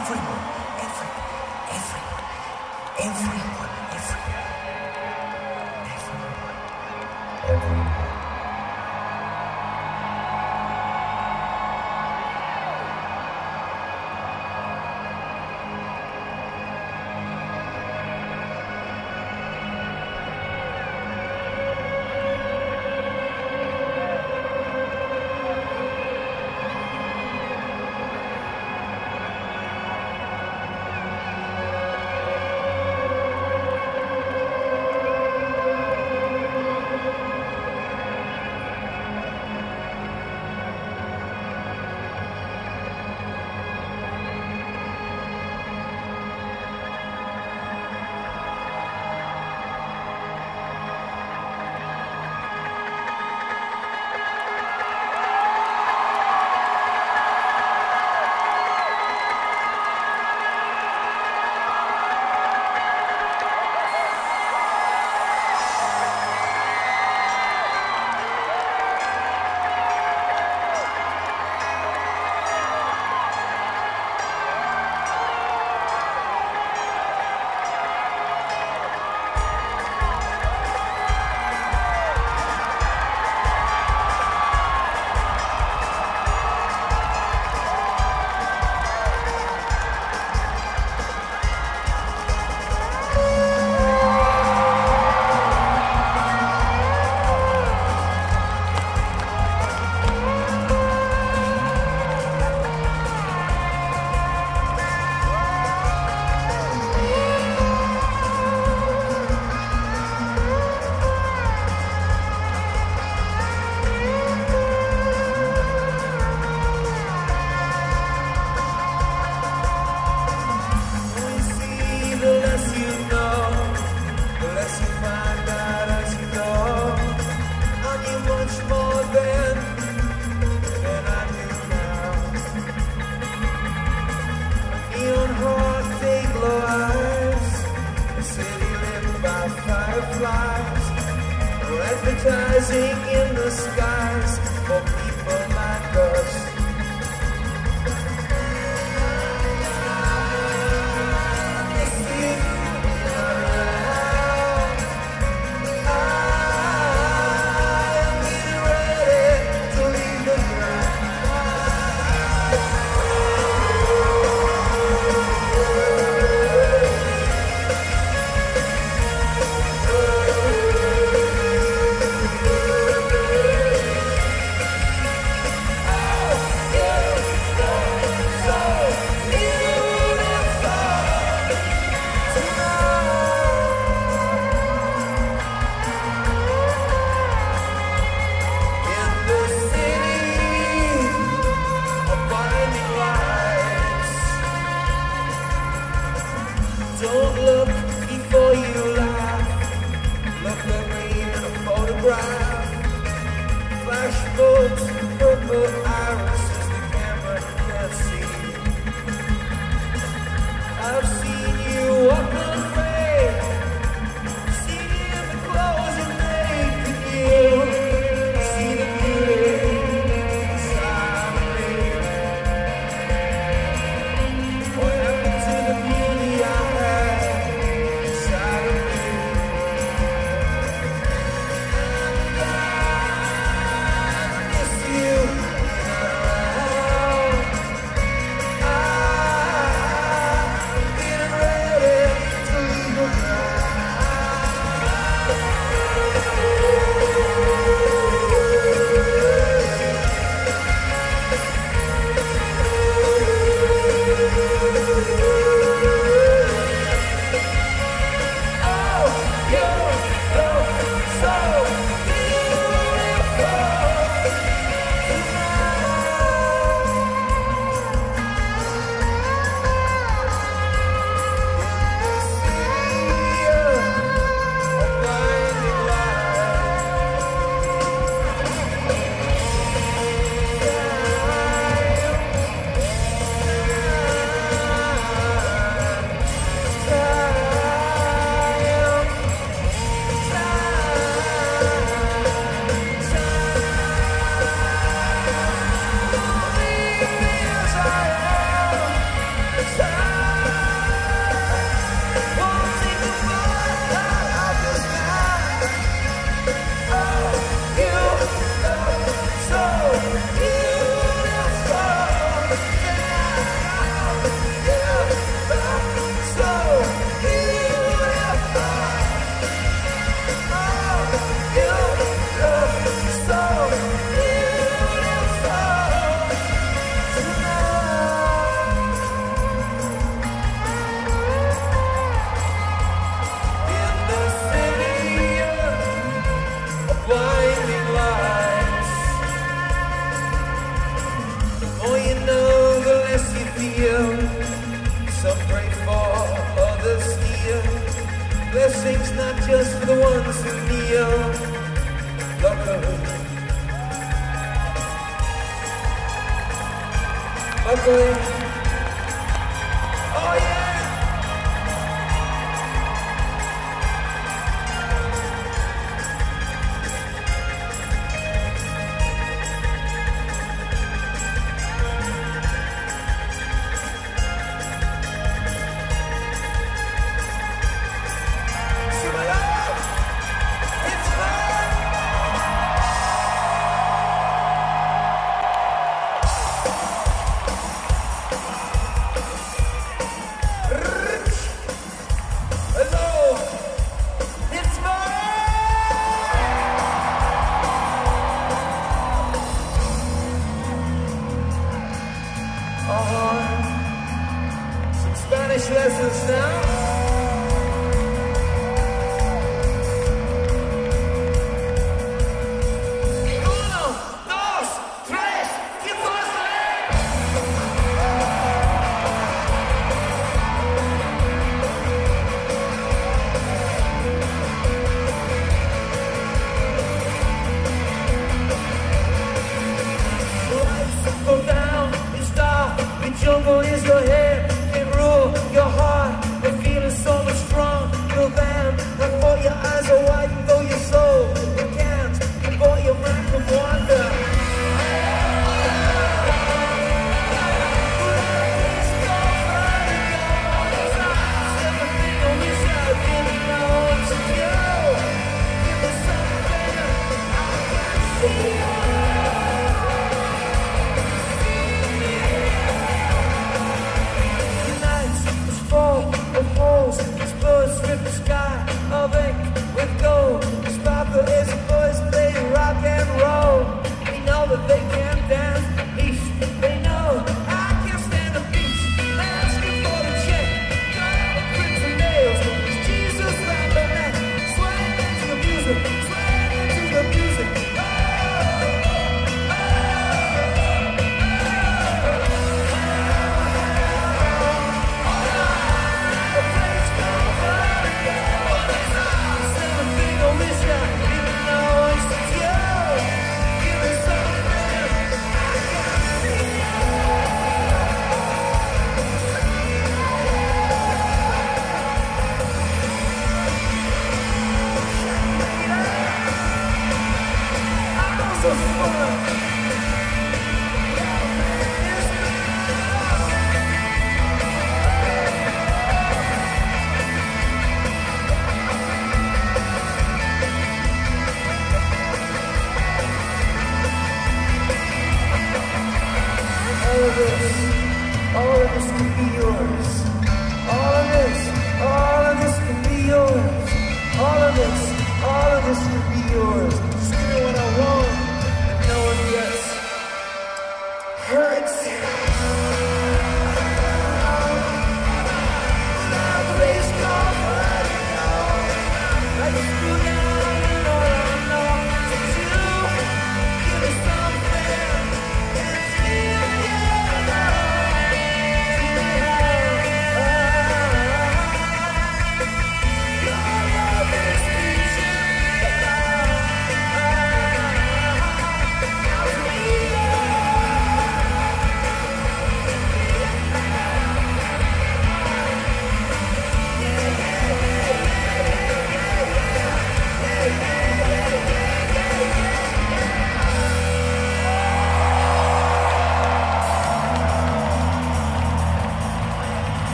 everyone,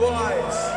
Wise,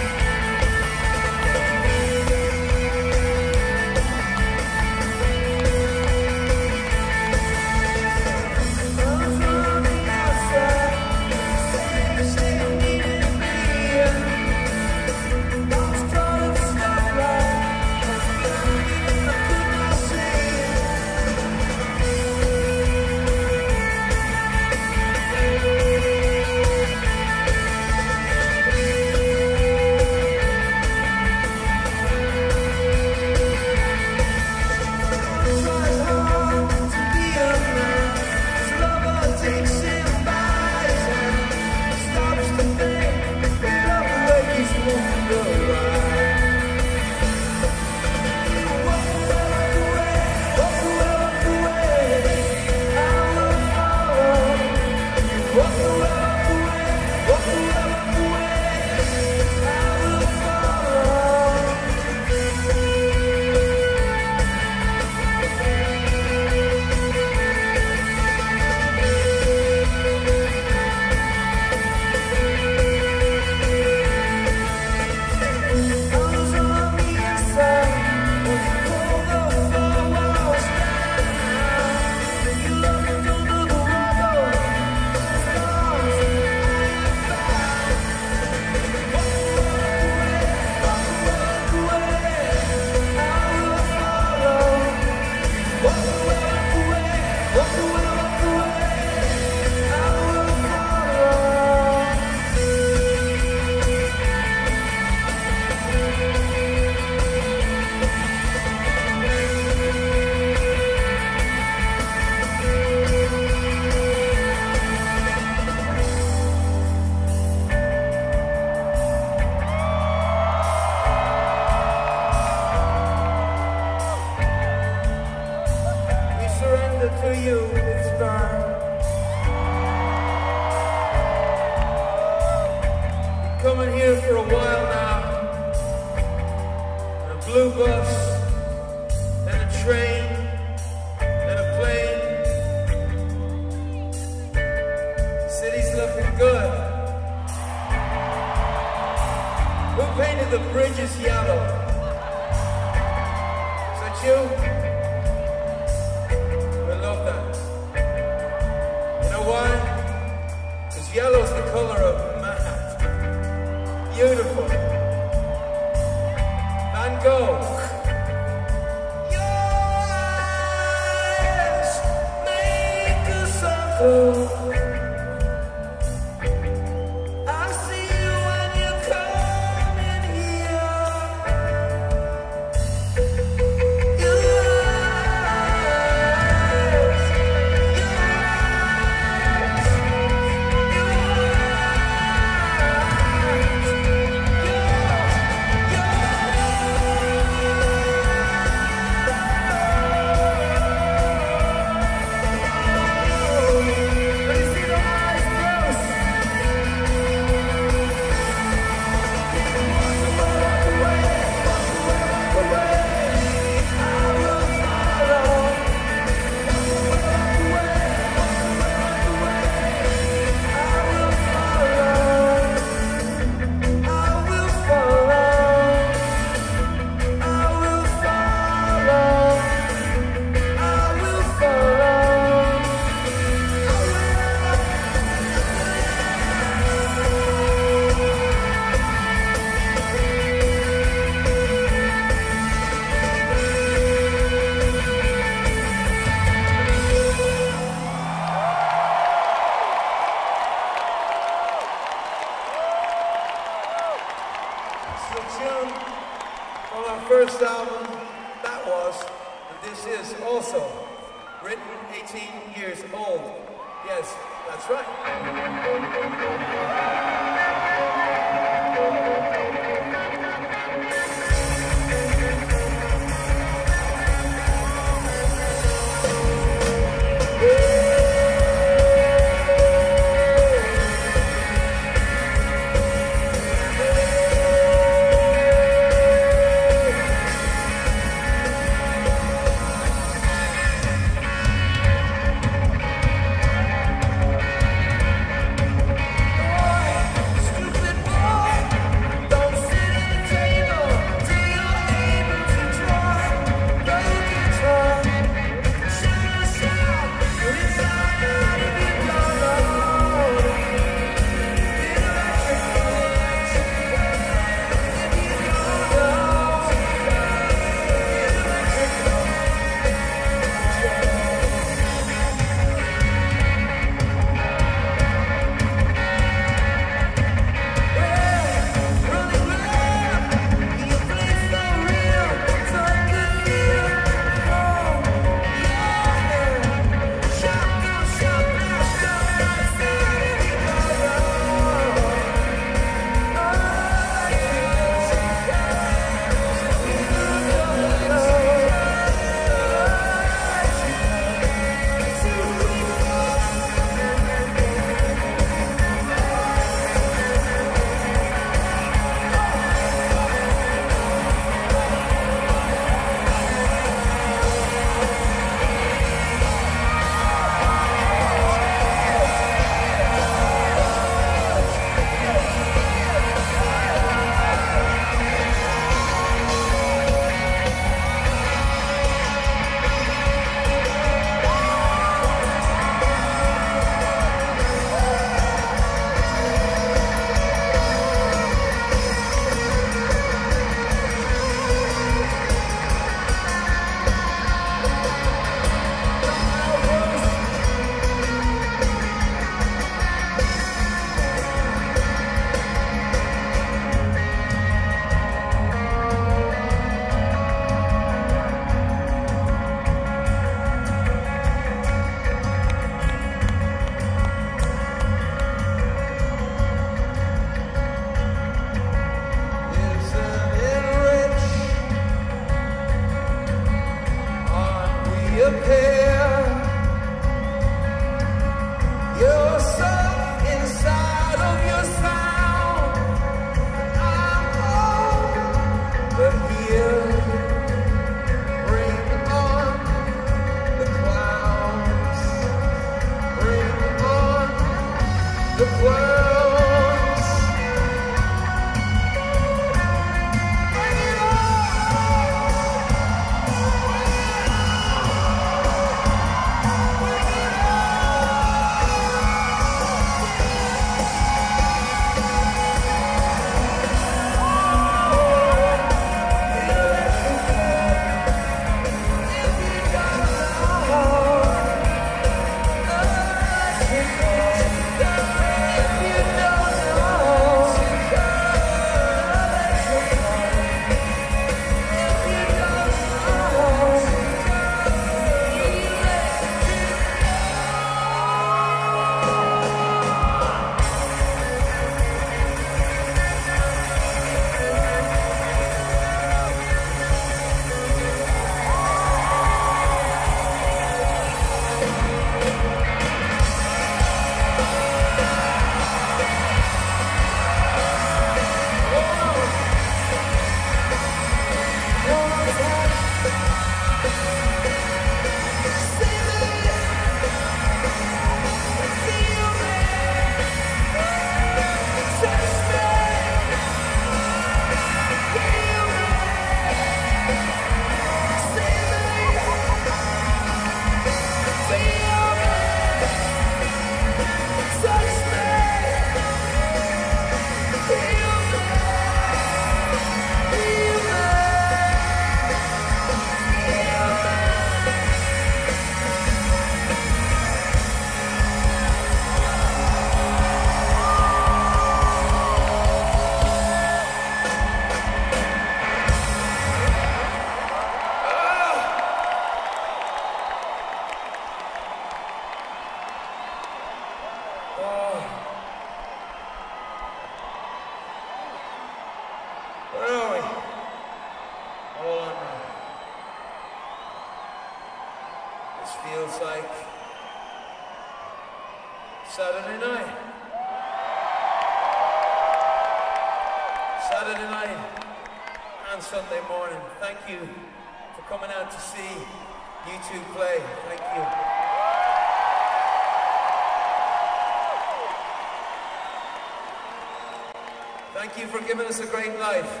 Thank you for giving us a great life.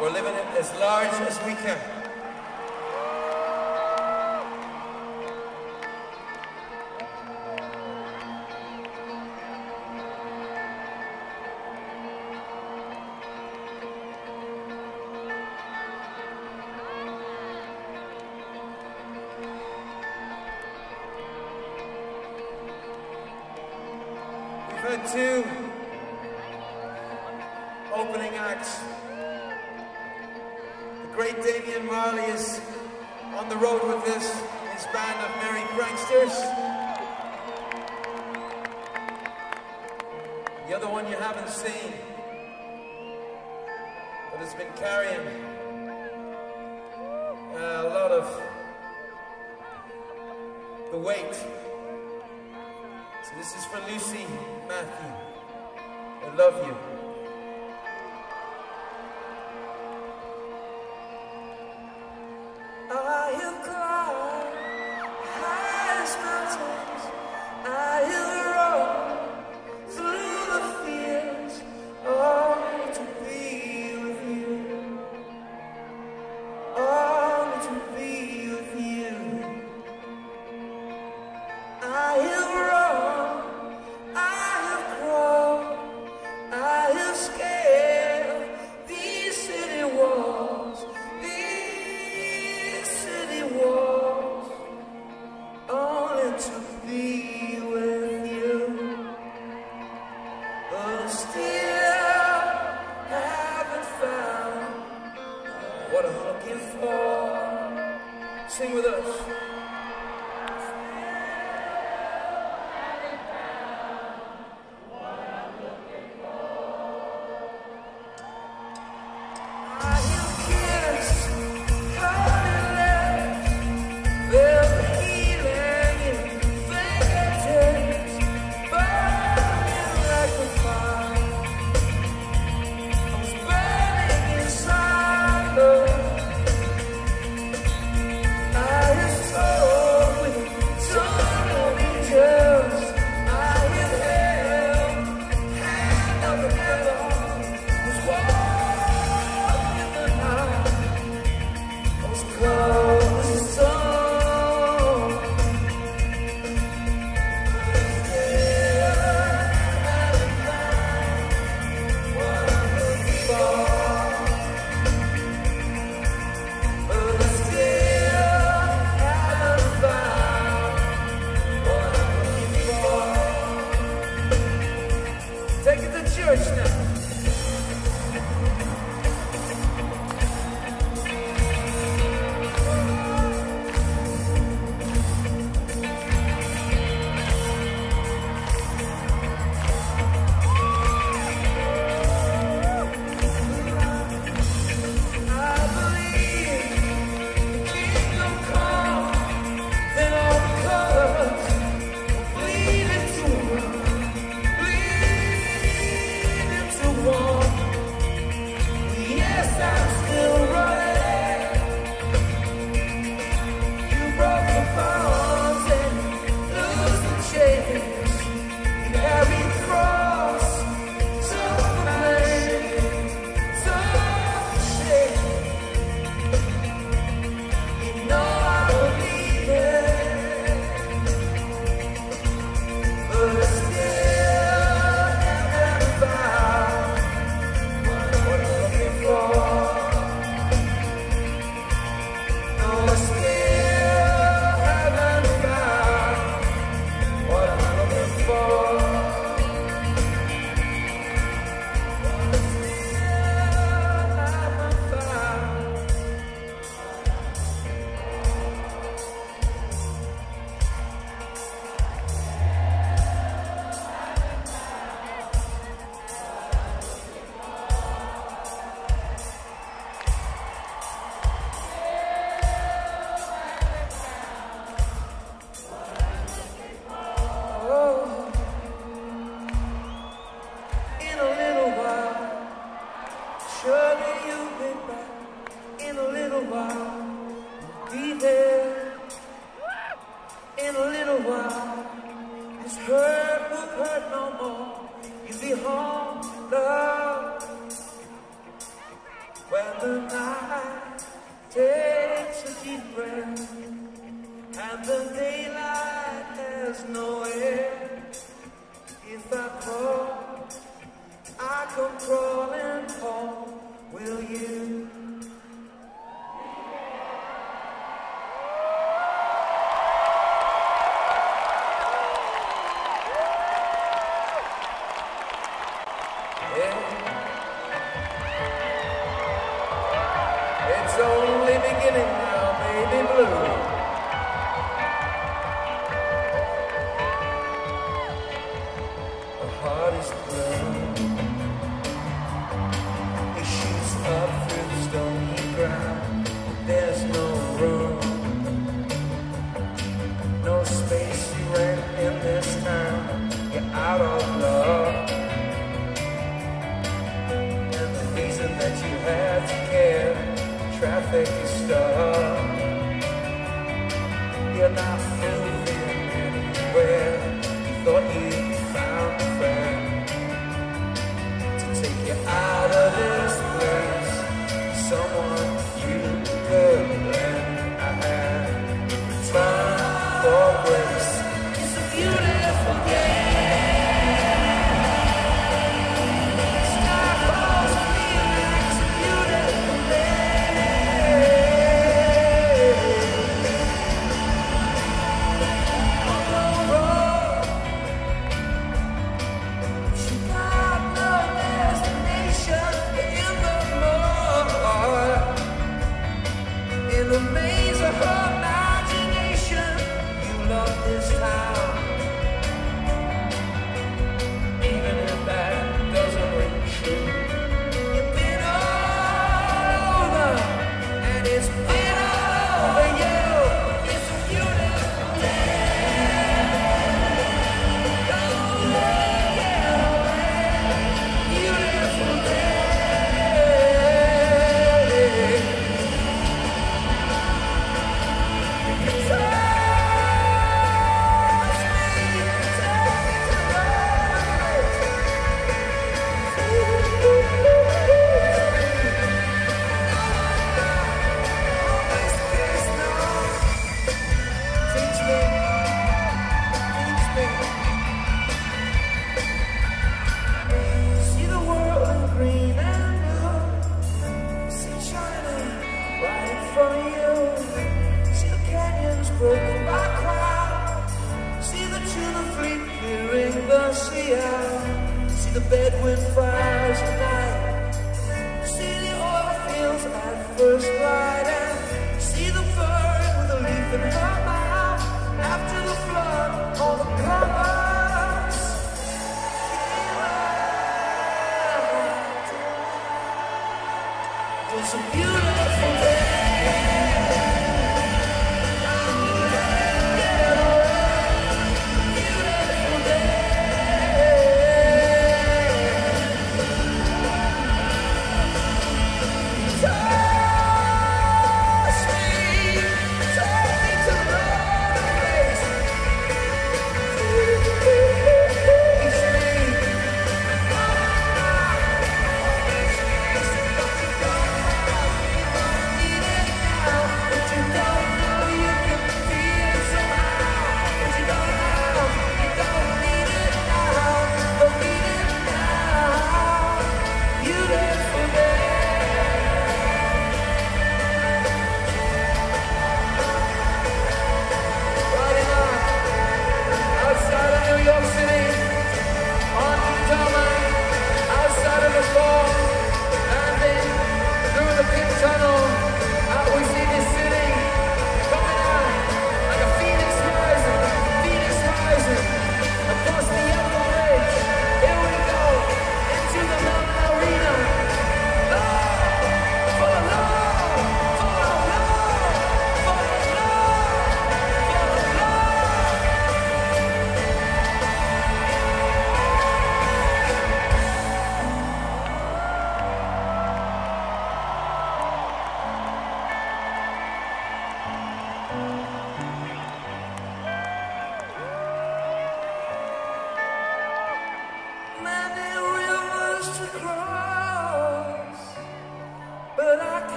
We're living it as large as we can.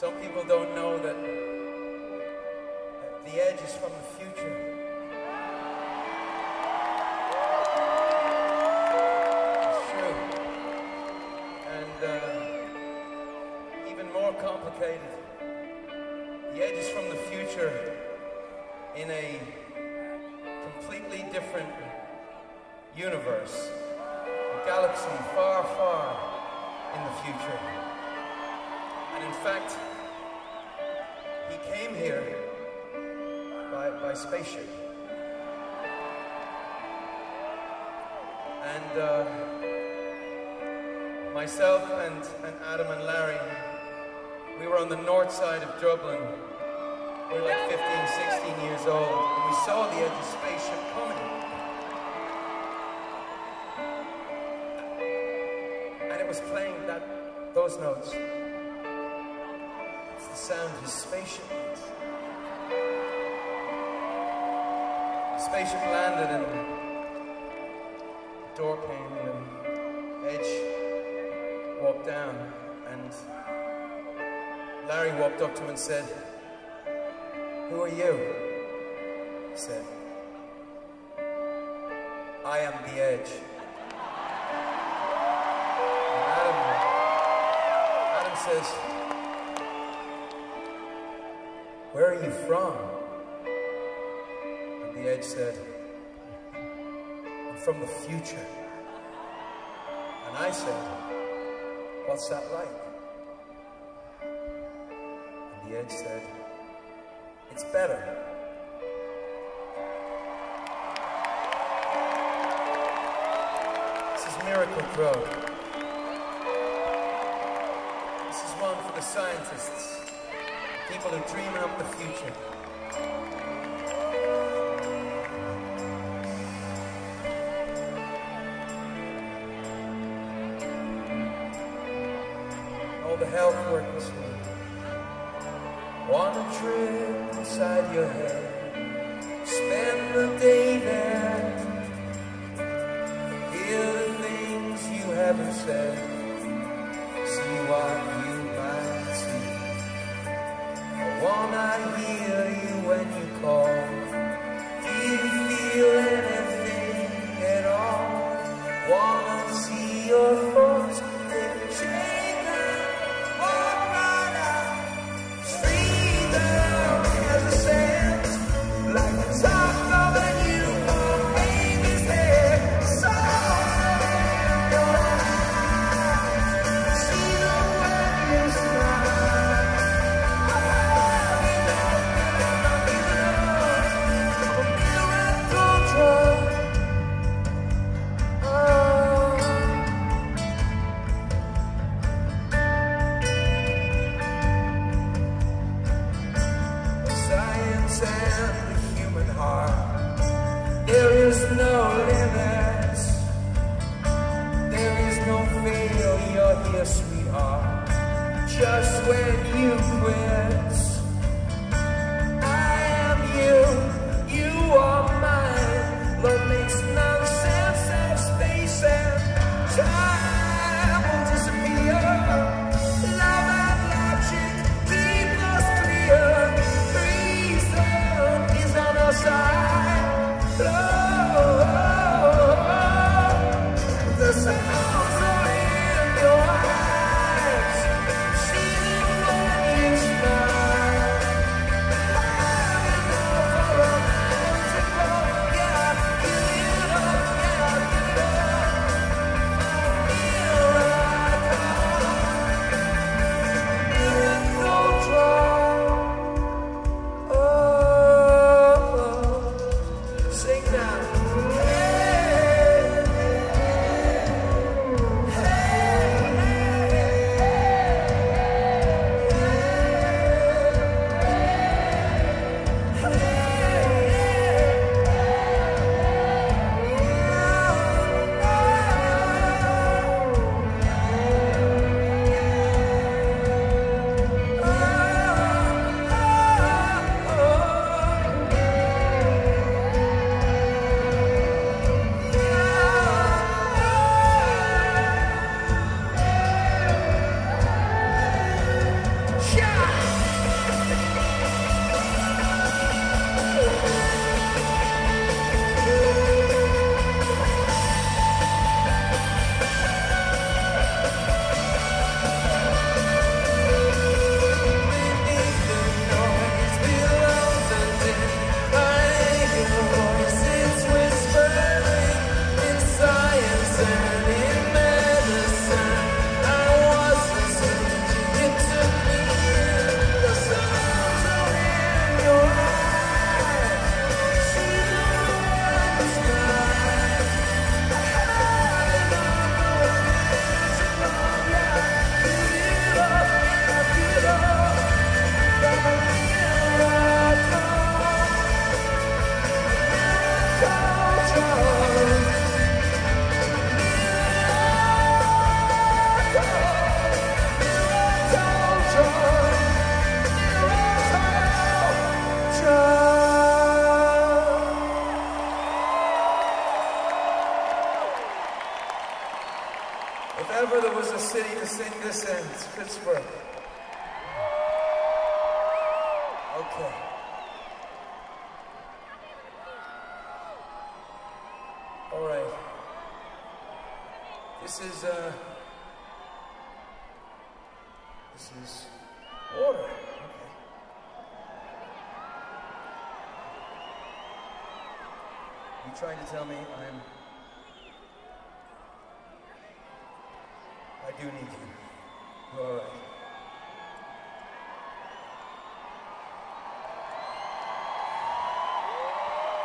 Some people don't know that the Edge is from the future. It's true. And uh, even more complicated, the Edge is from the future in a completely different universe, a galaxy far, far in the future. In fact, he came here by, by spaceship. And uh, myself and, and Adam and Larry, we were on the north side of Dublin. We were like 15, 16 years old, and we saw the Edge of spaceship spaceship landed and the door came and Edge walked down and Larry walked up to him and said, Who are you? He said, I am the Edge. And Adam, Adam says, where are you from? And said, I'm from the future. And I said, What's that like? And the Edge said, It's better. This is Miracle Drug. This is one for the scientists people are dreaming up the future. The health workers. Want a trip inside your head. Tell me I'm I do need you. You're all right.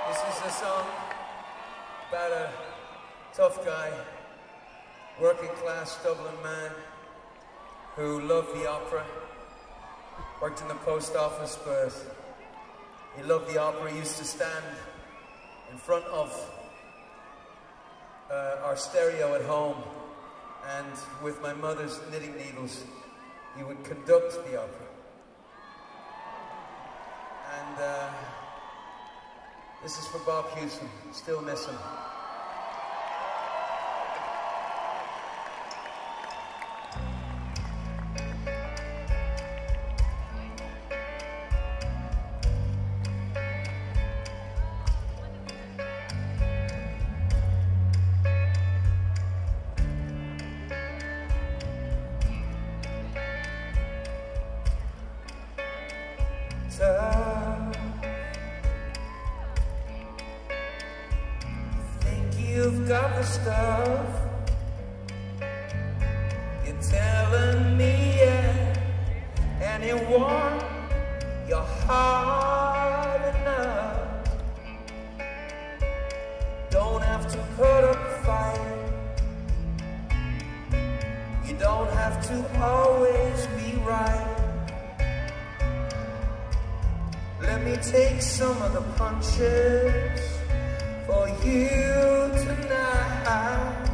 This is a song about a tough guy, working class Dublin man who loved the opera, worked in the post office, but he loved the opera. He used to stand in front of uh, our stereo at home and with my mother's knitting needles, he would conduct the opera. And uh, this is for Bob Hewson, still miss him. Anyone, you're hard enough. Don't have to put up a fight. You don't have to always be right. Let me take some of the punches for you tonight.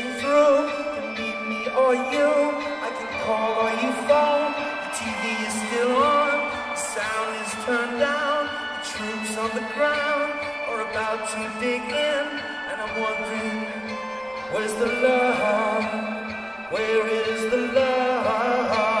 through. Can be me or you. I can call or you phone. The TV is still on. The sound is turned down. The troops on the ground are about to dig in. And I'm wondering, where's the love? Where is the love?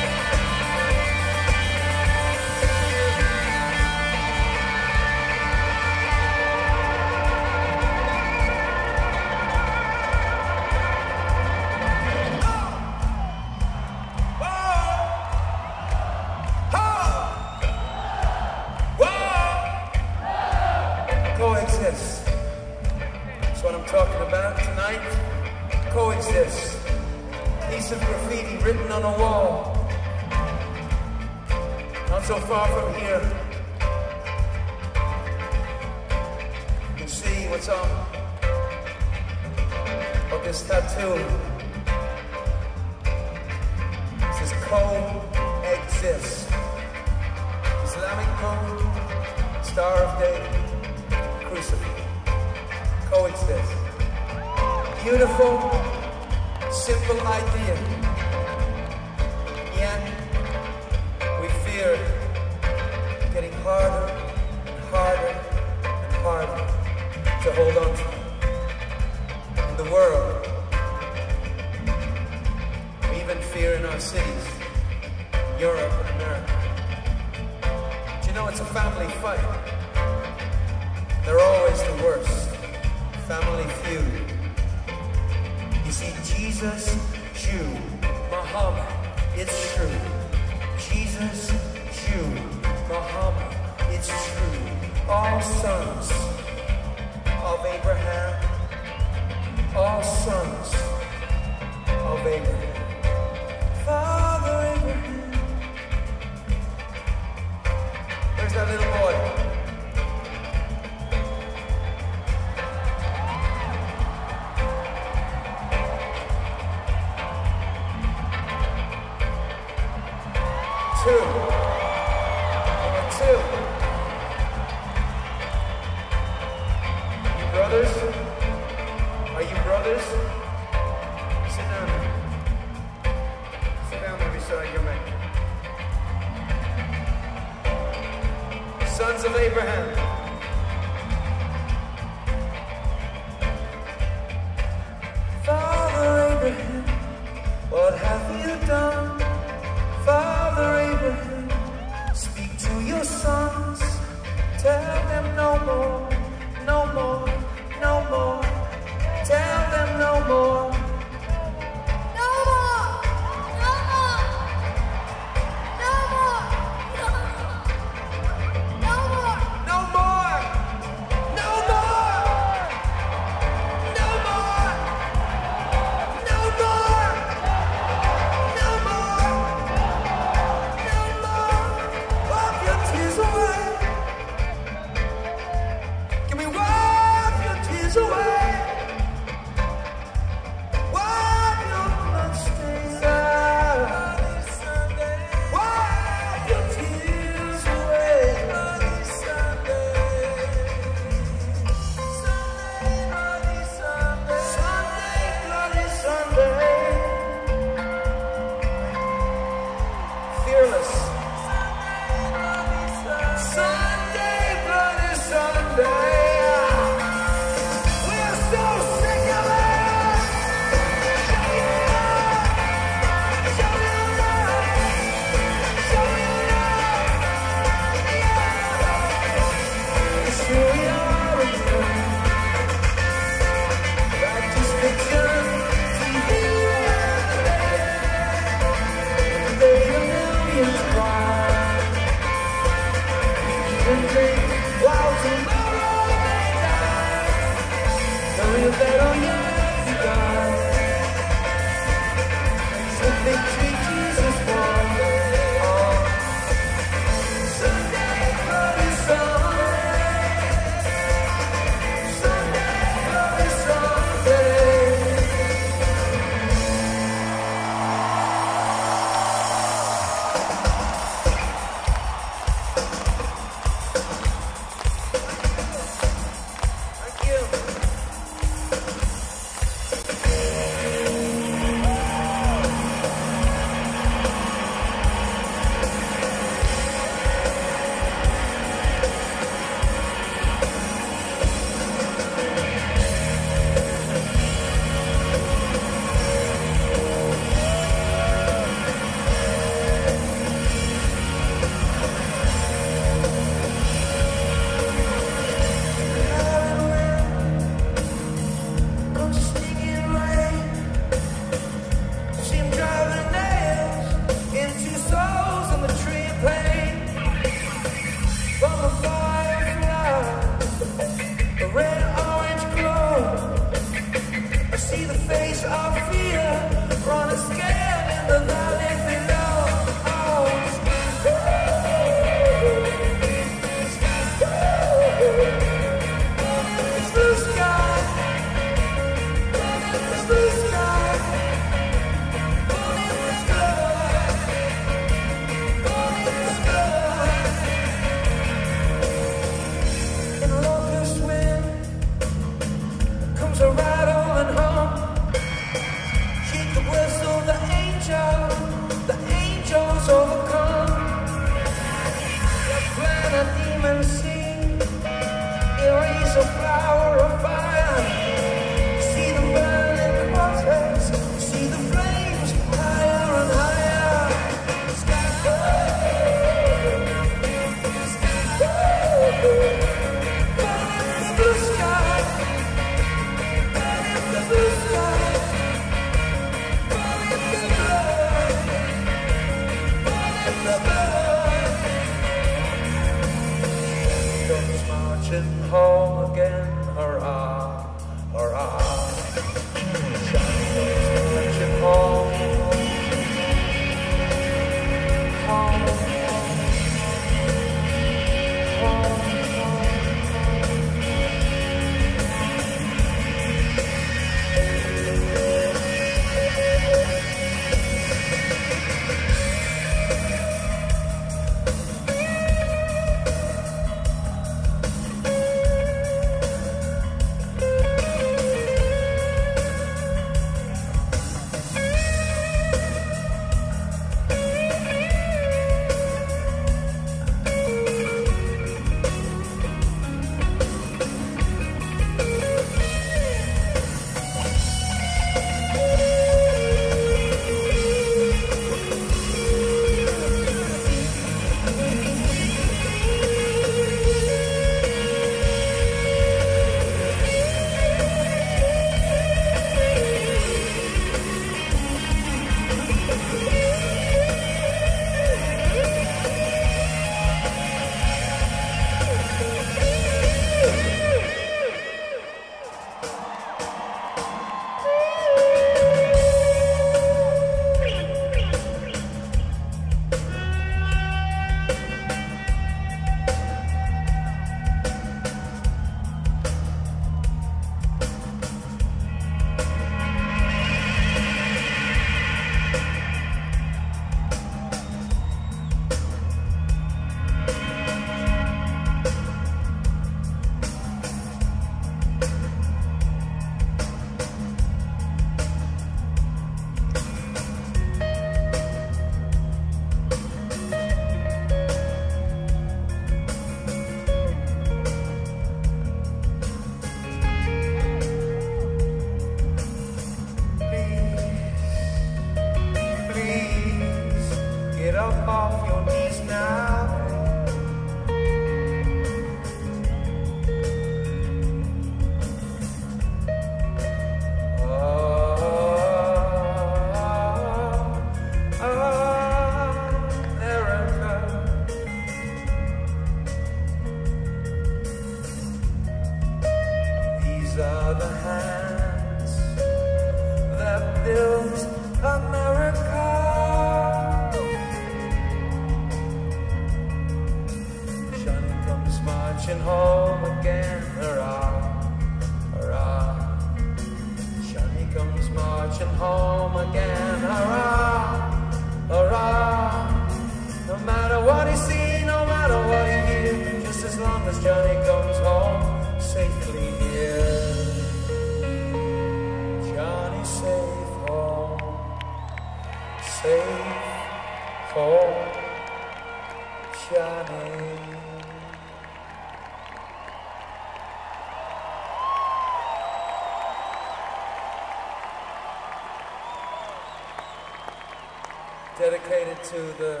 To the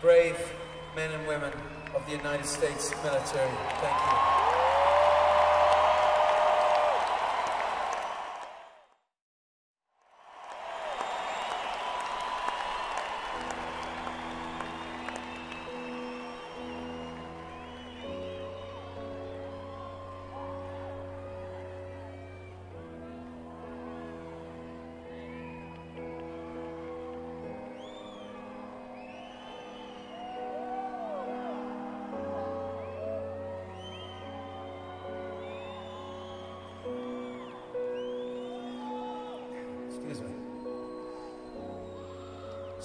brave men and women of the United States military.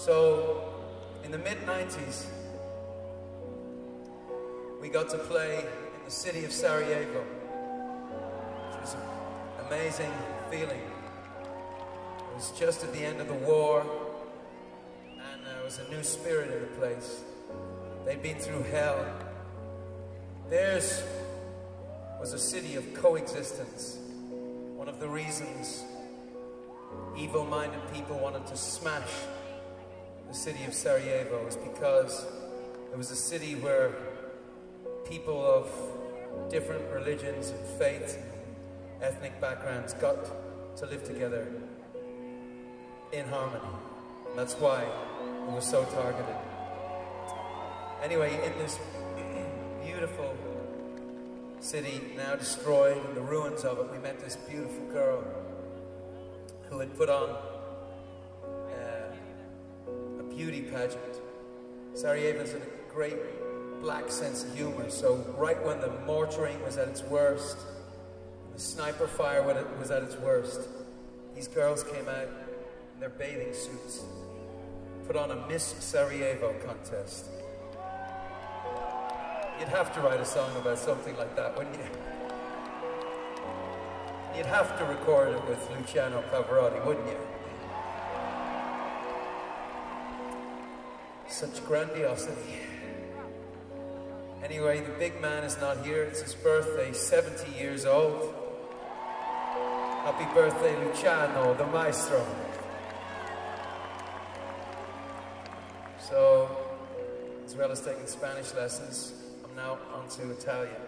So, in the mid 90s, we got to play in the city of Sarajevo, which was an amazing feeling. It was just at the end of the war, and there was a new spirit in the place. They'd been through hell. Theirs was a city of coexistence. One of the reasons evil minded people wanted to smash city of Sarajevo was because it was a city where people of different religions and faiths and ethnic backgrounds got to live together in harmony. And that's why it was so targeted. Anyway, in this beautiful city now destroyed, the ruins of it, we met this beautiful girl who had put on Sarajevo's had a great black sense of humor, so right when the mortaring was at its worst, the sniper fire was at its worst, these girls came out in their bathing suits, put on a Miss Sarajevo contest. You'd have to write a song about something like that, wouldn't you? You'd have to record it with Luciano Pavarotti, wouldn't you? Such grandiosity. Anyway, the big man is not here. It's his birthday, 70 years old. Happy birthday, Luciano, the maestro. So, as well as taking Spanish lessons, I'm now on to Italian.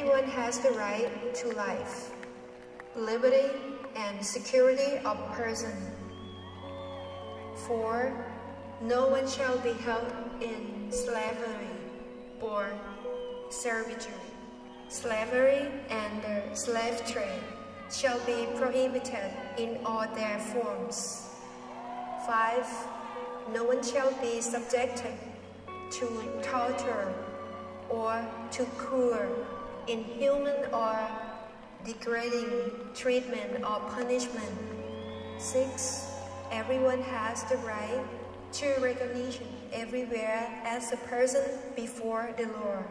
Everyone has the right to life, liberty, and security of person. 4. No one shall be held in slavery or servitude. Slavery and the slave trade shall be prohibited in all their forms. 5. No one shall be subjected to torture or to cruel, inhuman or degrading treatment or punishment. 6. Everyone has the right to recognition everywhere as a person before the Lord.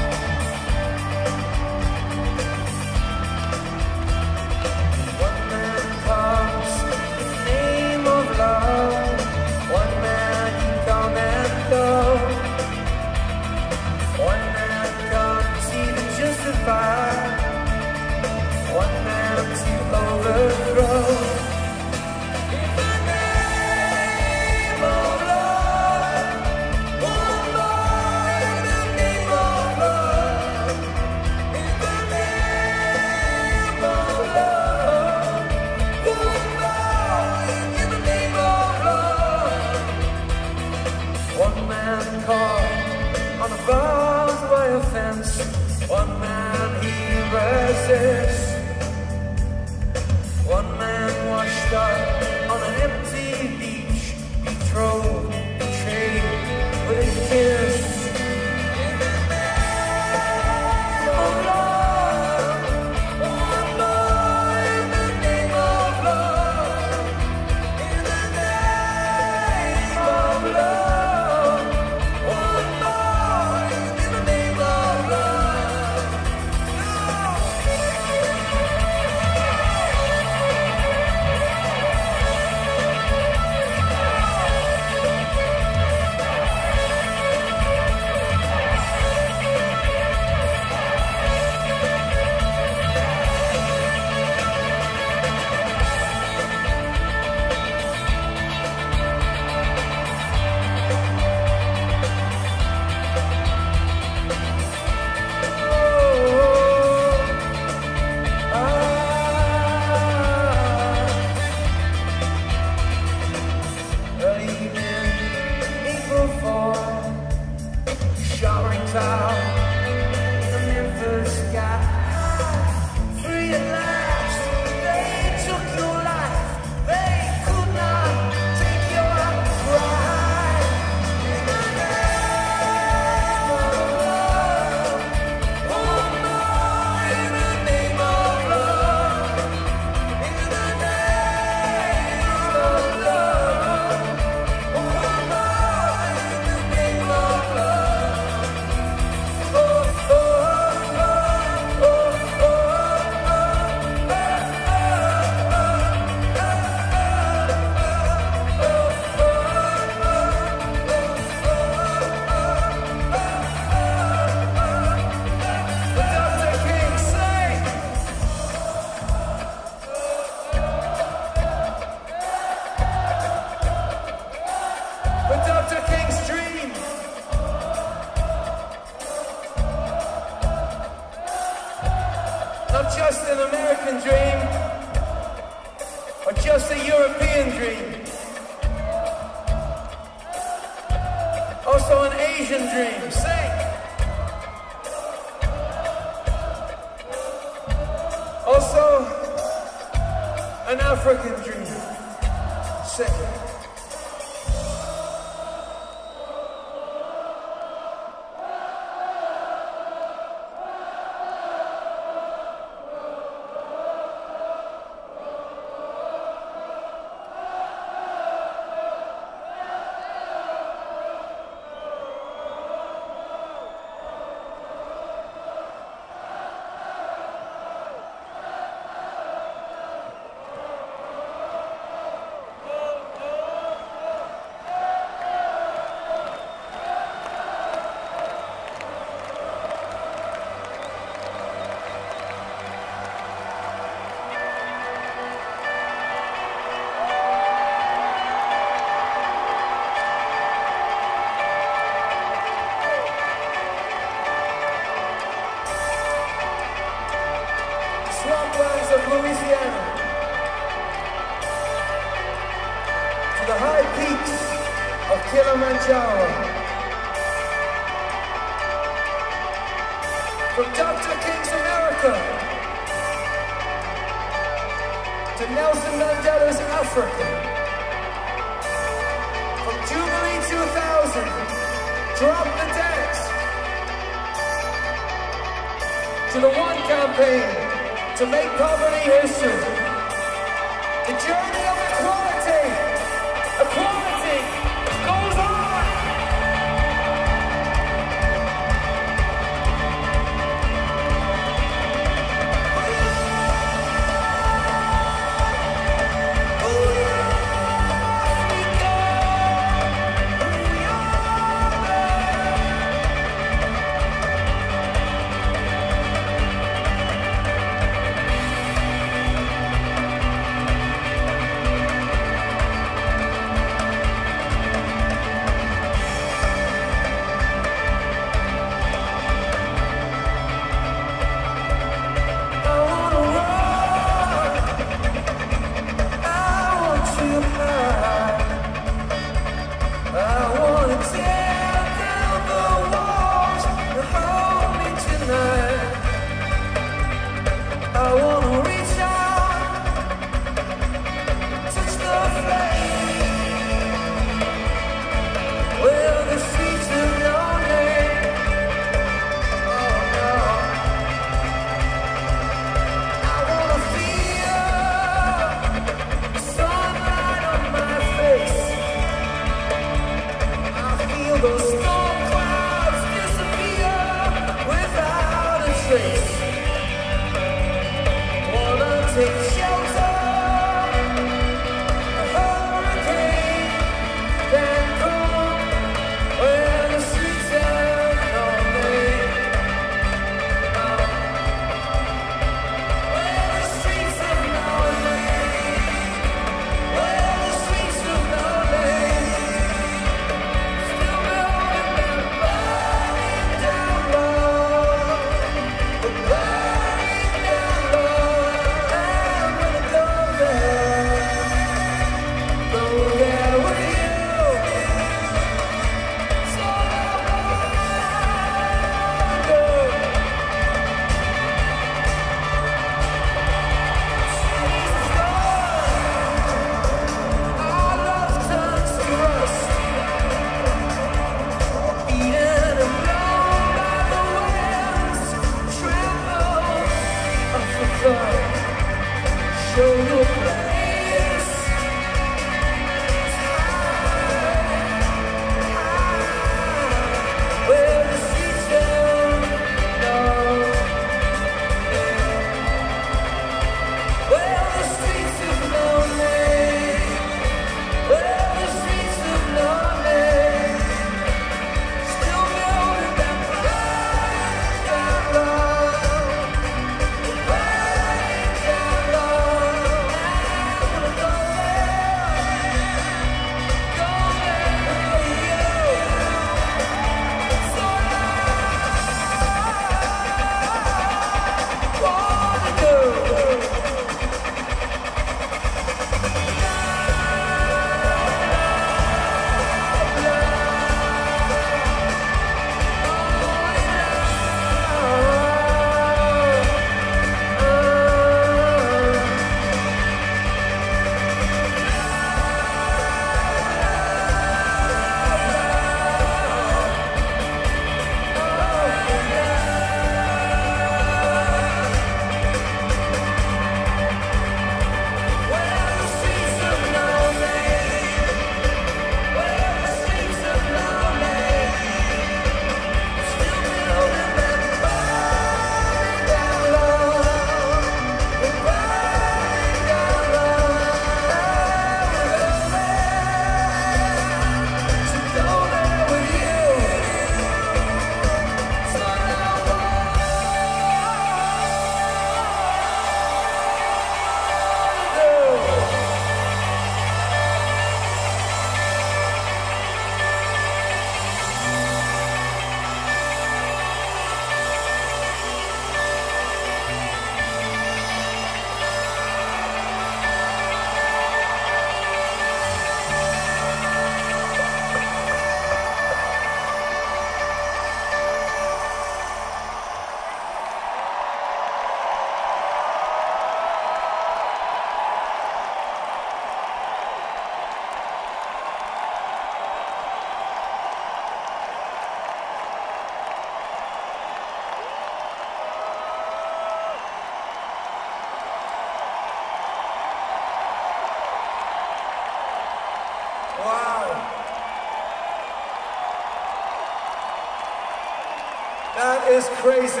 Crazy.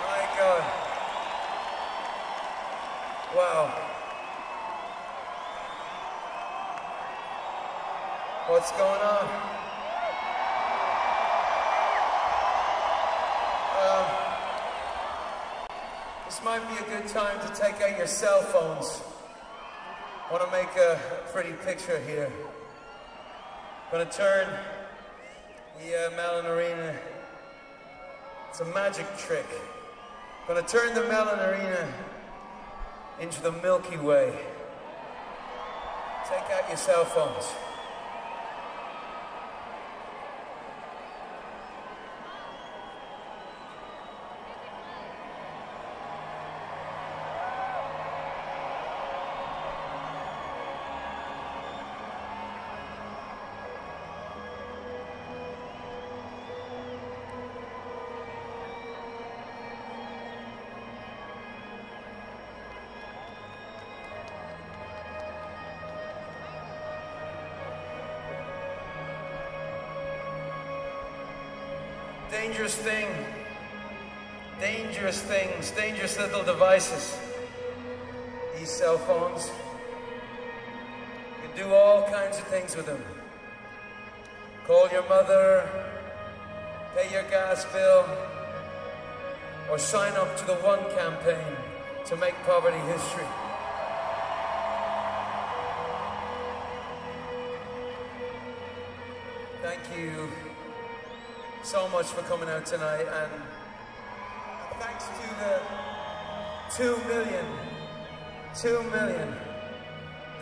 My God. Wow. What's going on? Um, this might be a good time to take out your cell phones. Want to make a pretty picture here. To turn the uh, Arena. It's a magic trick. To turn the Mellon Arena into the Milky Way. Take out your cell phones. Dangerous thing. Dangerous things, dangerous little devices. These cell phones. You can do all kinds of things with them. Call your mother, pay your gas bill, or sign up to the One campaign to make poverty history. Thank you so much for coming out tonight and thanks to the two million, two million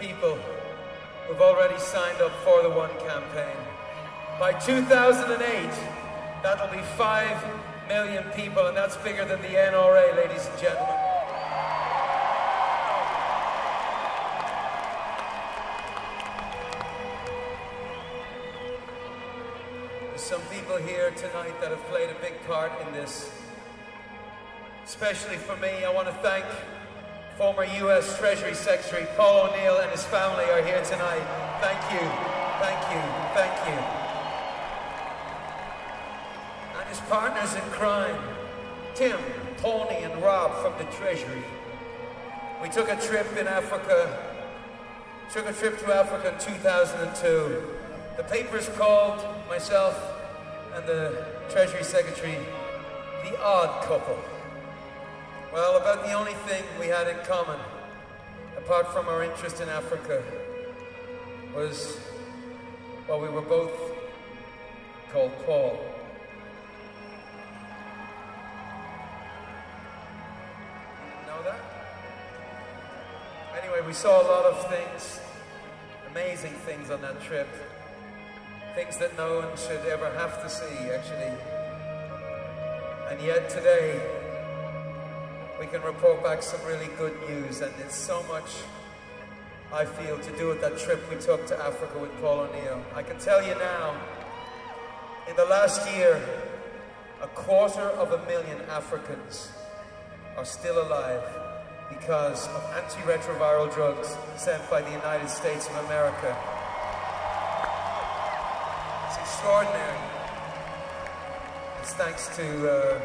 people who've already signed up for the One campaign. By 2008, that'll be five million people and that's bigger than the NRA, ladies and gentlemen. Part in this. Especially for me, I want to thank former U.S. Treasury Secretary Paul O'Neill and his family are here tonight. Thank you, thank you, thank you. And his partners in crime, Tim, Tony, and Rob from the Treasury. We took a trip in Africa, took a trip to Africa in 2002. The paper's called myself and the Treasury Secretary the odd couple. Well, about the only thing we had in common, apart from our interest in Africa, was, well, we were both called Paul. Know that? Anyway, we saw a lot of things, amazing things on that trip things that no one should ever have to see, actually. And yet today, we can report back some really good news, and it's so much, I feel, to do with that trip we took to Africa with Paul O'Neill. I can tell you now, in the last year, a quarter of a million Africans are still alive because of antiretroviral drugs sent by the United States of America extraordinary. It's thanks to uh,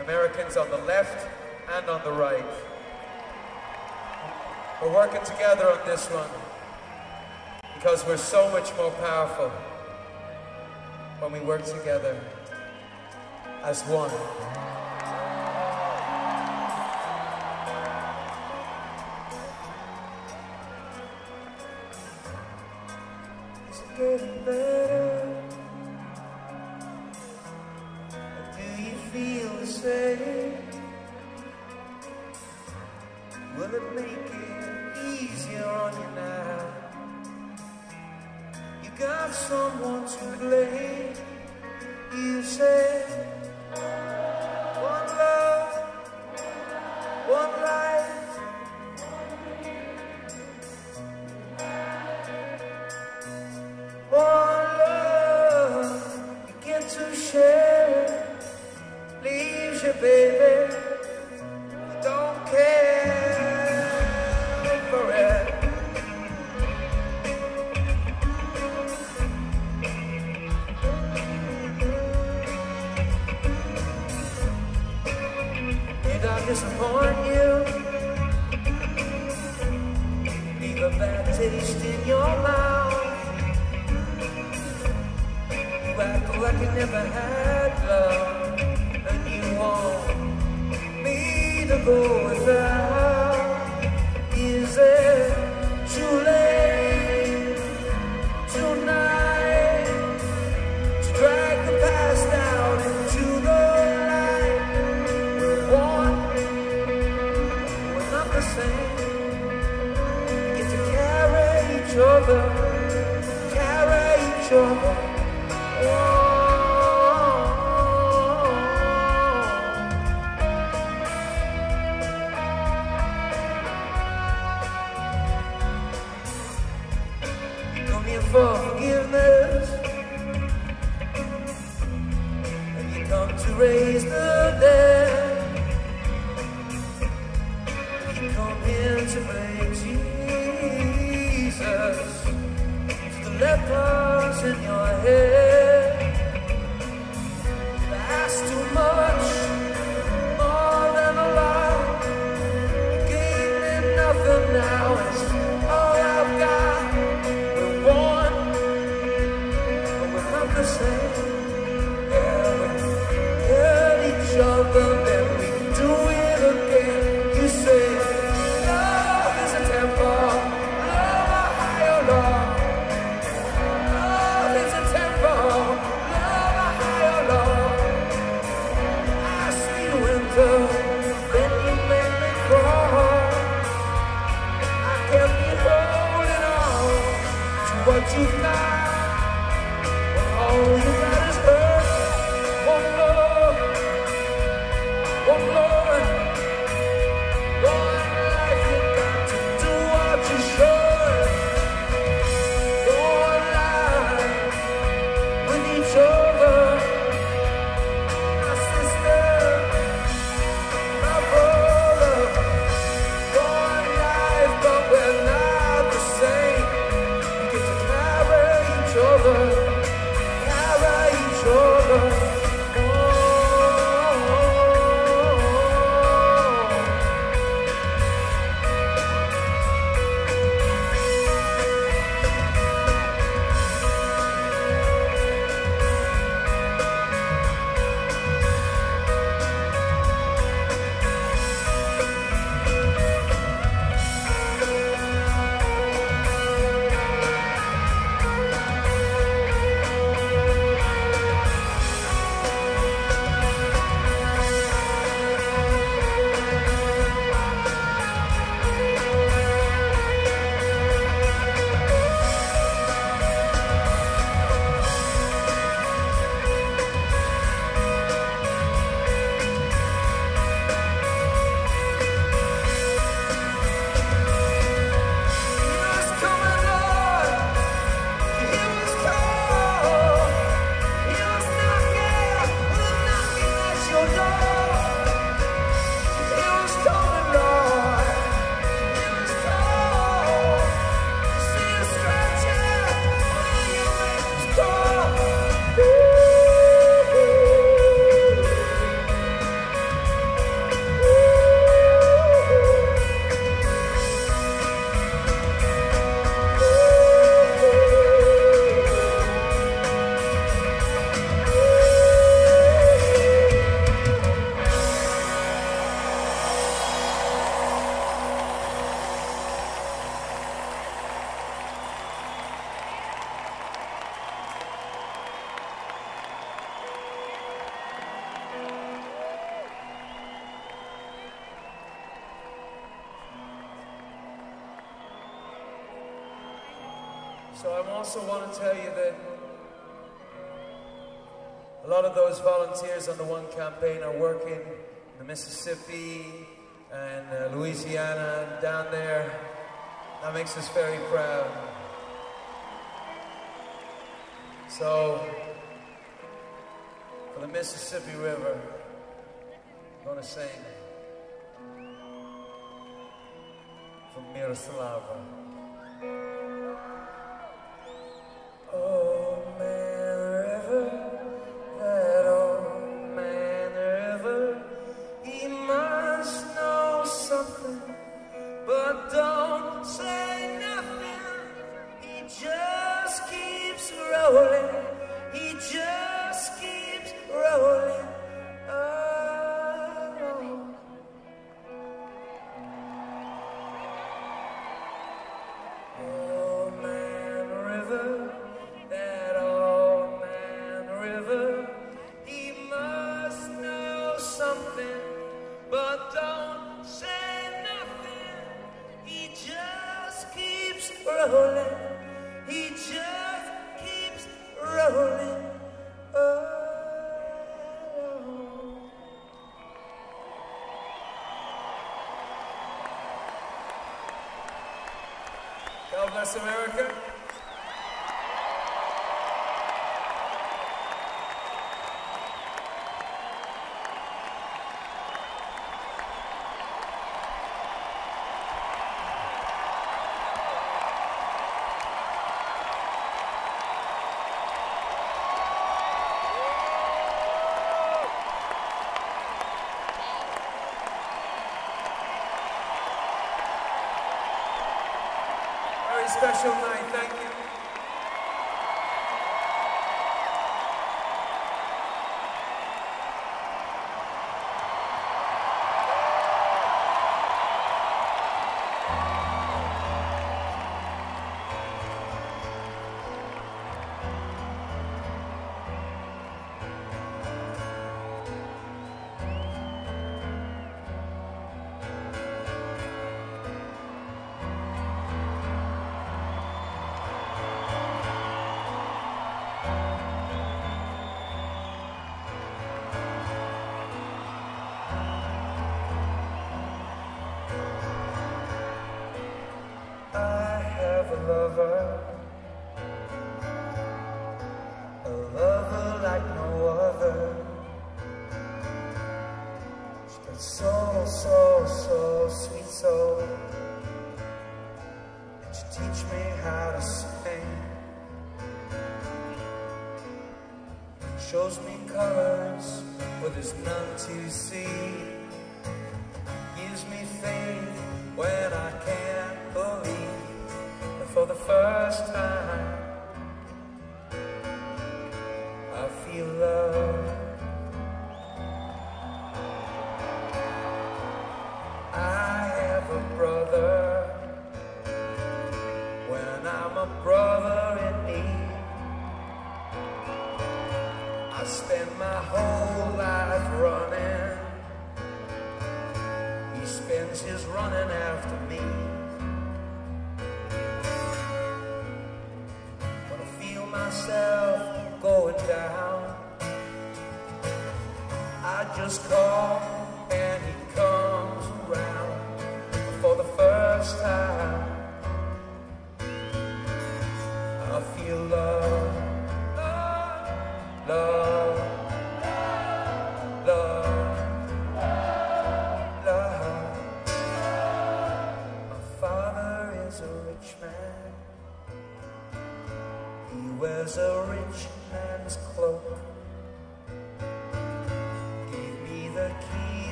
Americans on the left and on the right. We're working together on this one because we're so much more powerful when we work together as one. getting better. Someone to blame. also want to tell you that a lot of those volunteers on the One campaign are working in the Mississippi and uh, Louisiana and down there. That makes us very proud. So, for the Mississippi River, I'm going to sing from Miss Sarajevo. tá achando me how to sing Shows me colors where there's none to see. Gives me faith when I can't believe. For the first time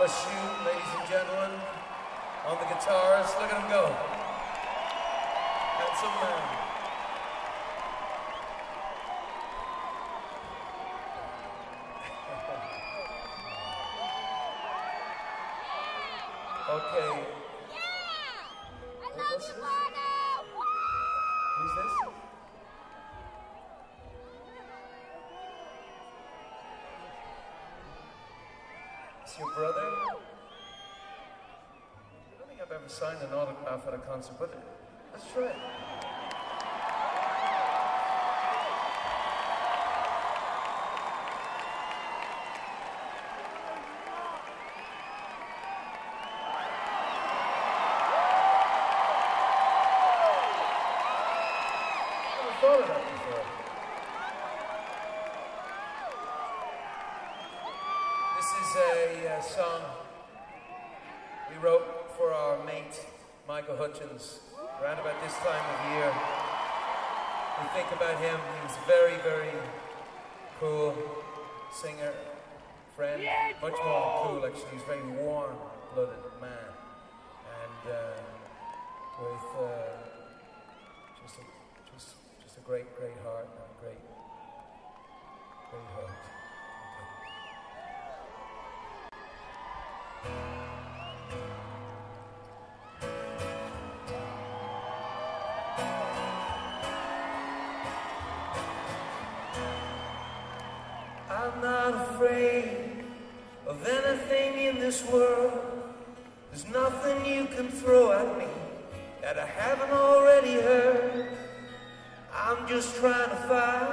LSU, ladies and gentlemen, on the guitarist. Look at him go. your brother? I don't think I've ever signed an autograph at a concert, but let's try it. think about him. He was very, very cool singer, friend. Much more cool, actually. He was very warm. this world, there's nothing you can throw at me that I haven't already heard. I'm just trying to find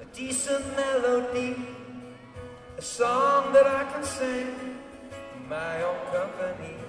a decent melody, a song that I can sing in my own company.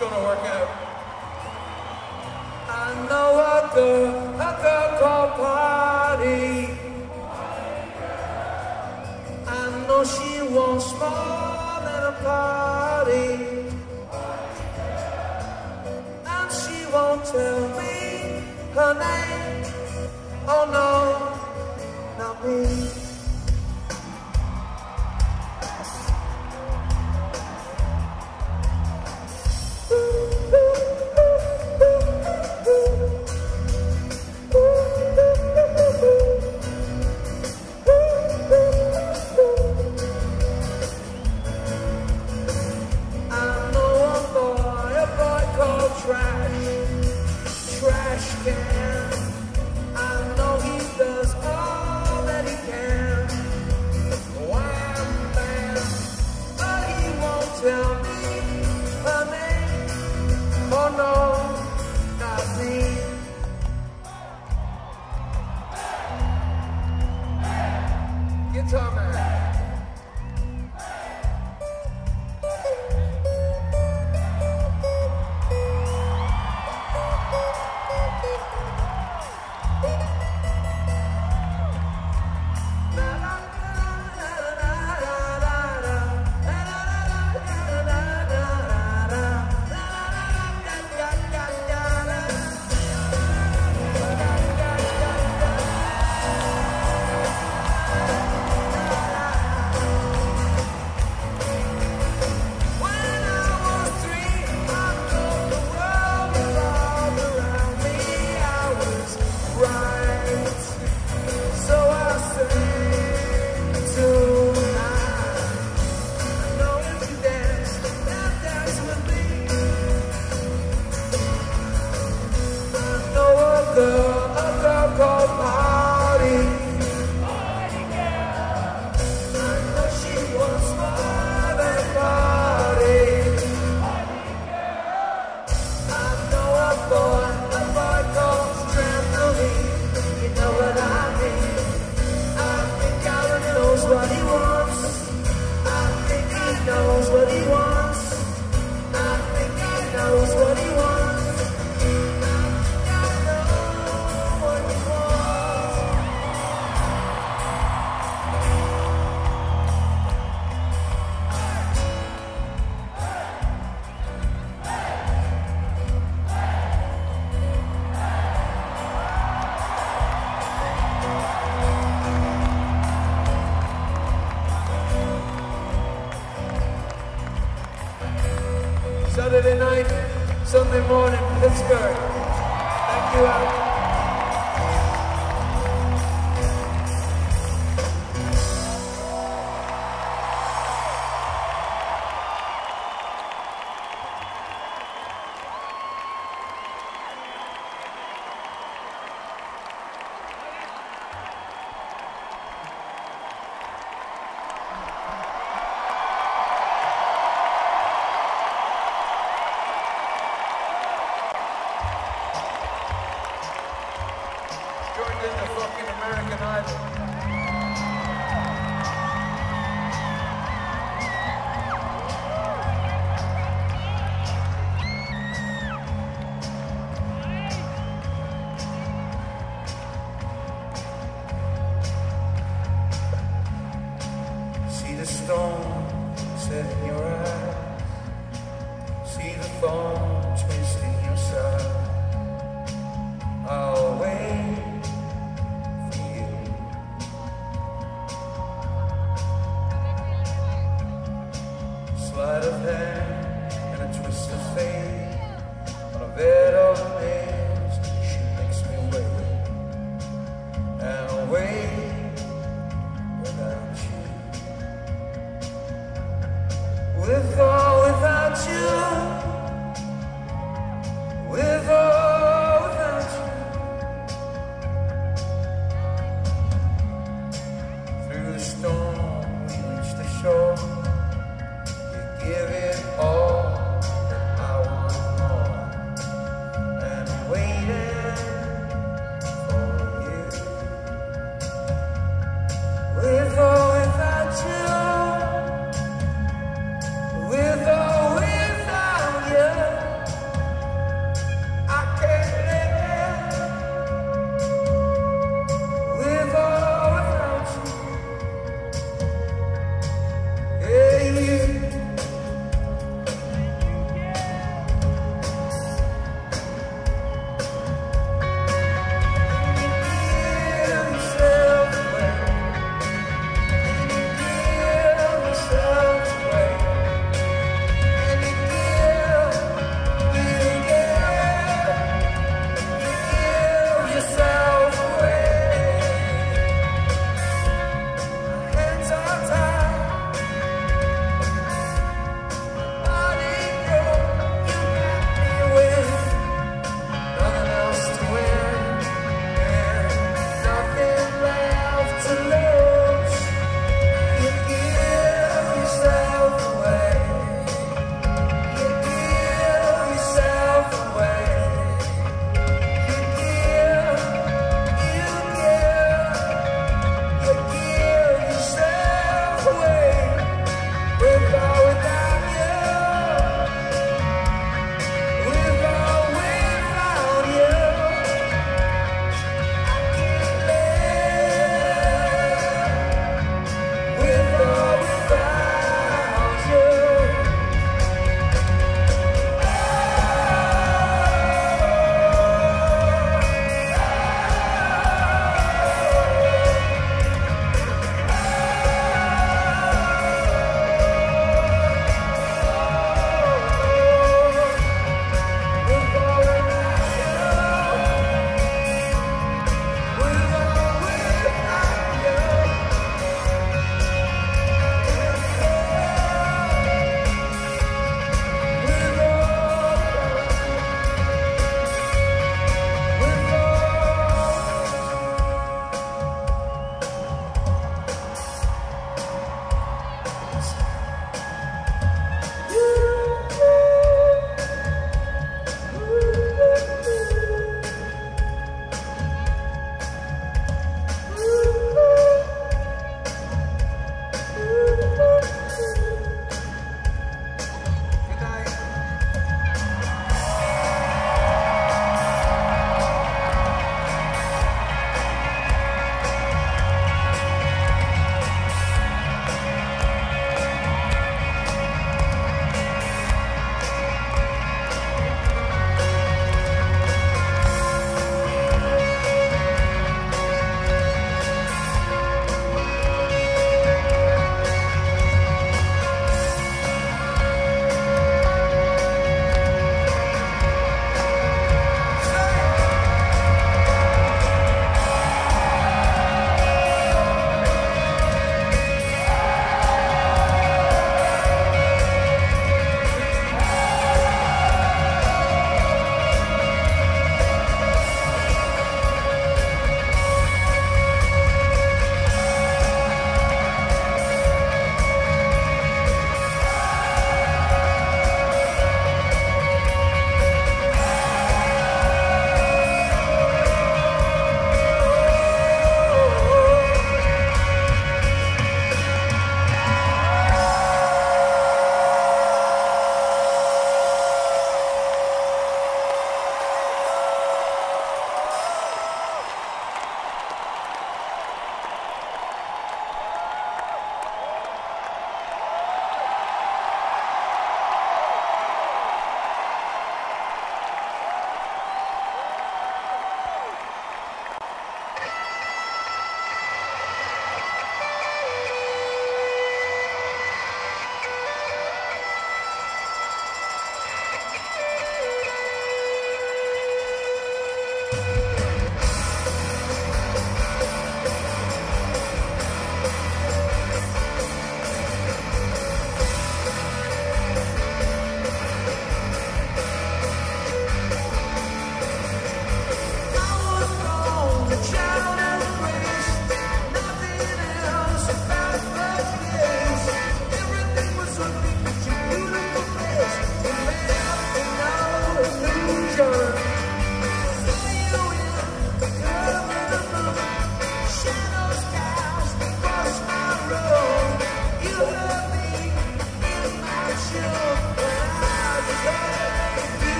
Is gonna work out.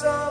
Quacking